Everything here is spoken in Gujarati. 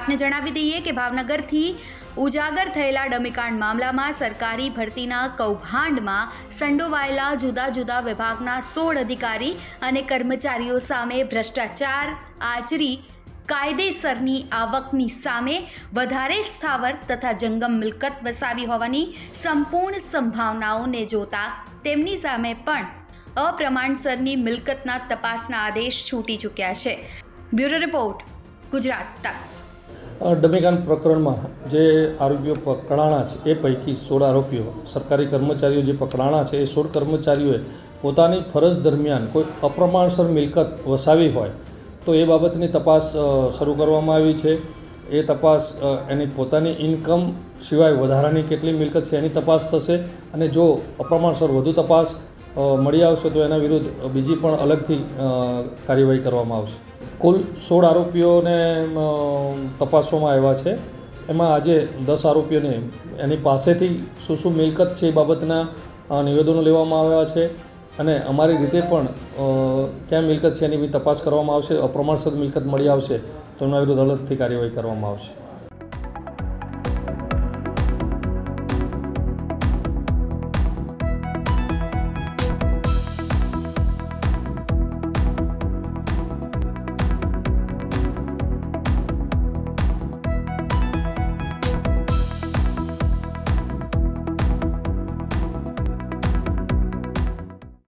આપને જણાવી દઈએ કે ભાવનગરથી ઉજાગર થયેલા ડમીકાંડ મામલામાં સરકારી ભરતીના કૌભાંડમાં સંડોવાયેલા જુદા જુદા વિભાગના સોળ અધિકારી અને કર્મચારીઓ સામે ભ્રષ્ટાચાર, આચરી, કાયદેસરની આવકની સામે વધારે સ્થાવર તથા જંગમ મિલકત વસાવી હોવાની સંપૂર્ણ સંભાવનાઓને જોતા તેમની સામે પણ અપ્રમાણસરની મિલકતના તપાસના આદેશ છૂટી ચૂક્યા છે. બ્યુરો રિપોર્ટ, ગુજરાત તક. ડમીકાંડ પ્રકરણમાં જે આરોપીઓ પકડાણા છે, એ પૈકી સોળ આરોપીઓ, સરકારી કર્મચારીઓ જે પકડાણા છે, એ સોળ કર્મચારીઓએ પોતાની ફરજ દરમિયાન કોઈ અપ્રમાણસર મિલકત વસાવી હોય, તો એ બાબતની તપાસ શરૂ કરવામાં આવી છે. એ તપાસ એની પોતાની ઇન્કમ સિવાય વધારાની કેટલી મિલકત છે, એની તપાસ થશે. અને જો અપ્રમાણસર વધુ તપાસ મળી આવશે, તો એના વિરુદ્ધ બીજી પણ અલગથી કાર્યવાહી કરવામાં આવશે. કુલ સોળ આરોપીઓને તપાસવામાં આવ્યા છે. એમાં આજે દસ આરોપીઓને એની પાસેથી શું શું મિલકત છે એ બાબતના નિવેદનો લેવામાં આવ્યા છે. અને અમારી રીતે પણ ક્યાં મિલકત છે એની બી તપાસ કરવામાં આવશે, અપ્રમાણસર મિલકત મળી આવશે, તો એમના વિરુદ્ધ અલગથી કાર્યવાહી કરવામાં આવશે.